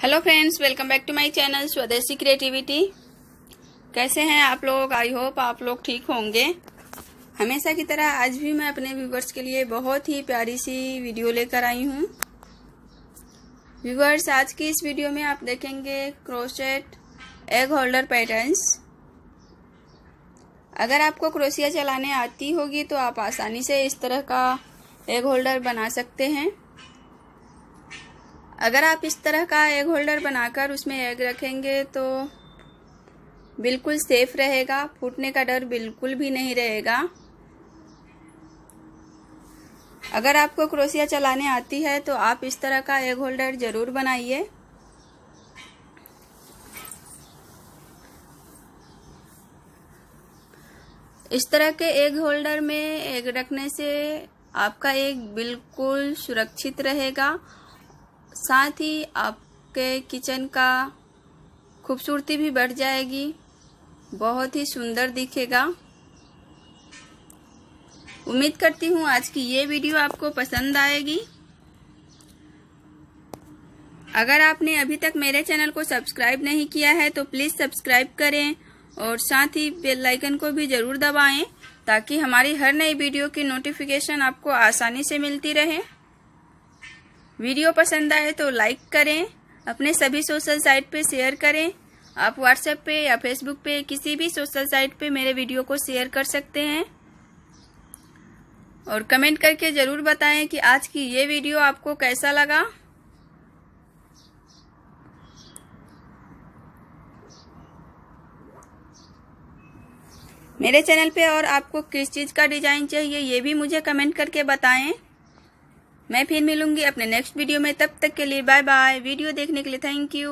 Hello friends welcome back to my channel Swadeshi creativity कैसे हैं आप लोग? आई होप आप लोग ठीक होंगे। हमेशा की तरह आज भी मैं अपने व्यूवर्स के लिए बहुत ही प्यारी सी वीडियो लेकर आई हूँ। व्यूवर्स आज की इस वीडियो में आप देखेंगे क्रोशेट एग होल्डर पैटर्न्स अगर आपको क्रोशिया चलाने आती होगी तो आप आसानी से इस तरह का एग होल्डर बना सकते हैं। अगर आप इस तरह का एग होल्डर बनाकर उसमें एग रखेंगे तो बिल्कुल सेफ़ रहेगा, फूटने का डर बिल्कुल भी नहीं रहेगा। अगर आपको क्रोशिया चलाने आती है तो आप इस तरह का एग होल्डर ज़रूर बनाइए। इस तरह के एग होल्डर में एग रखने से आपका एग बिल्कुल सुरक्षित रहेगा साथ ही आपके किचन का खूबसूरती भी बढ़ जाएगी। बहुत ही सुंदर दिखेगा। उम्मीद करती हूँ आज की ये वीडियो आपको पसंद आएगी। अगर आपने अभी तक मेरे चैनल को सब्सक्राइब नहीं किया है तो प्लीज़ सब्सक्राइब करें और साथ ही बेल आइकन को भी ज़रूर दबाएँ, ताकि हमारी हर नई वीडियो की नोटिफिकेशन आपको आसानी से मिलती रहे। वीडियो पसंद आए तो लाइक करें, अपने सभी सोशल साइट पे शेयर करें। आप व्हाट्सएप पे या फेसबुक पे किसी भी सोशल साइट पे मेरे वीडियो को शेयर कर सकते हैं। और कमेंट करके ज़रूर बताएँ कि आज की ये वीडियो आपको कैसा लगा। मेरे चैनल पे और आपको किस चीज़ का डिज़ाइन चाहिए ये भी मुझे कमेंट करके बताएँ। मैं फिर मिलूँगी अपने नेक्स्ट वीडियो में, तब तक के लिए बाय बाय वीडियो देखने के लिए थैंक यू